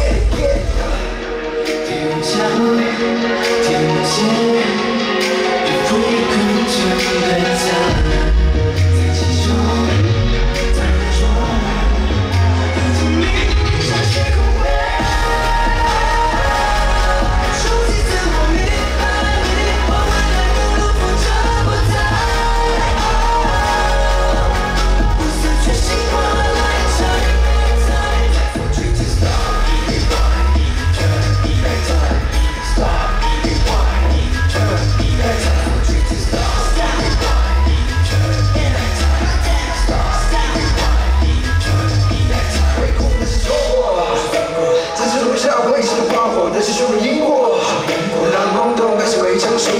Yeah, yeah, yeah. 相守。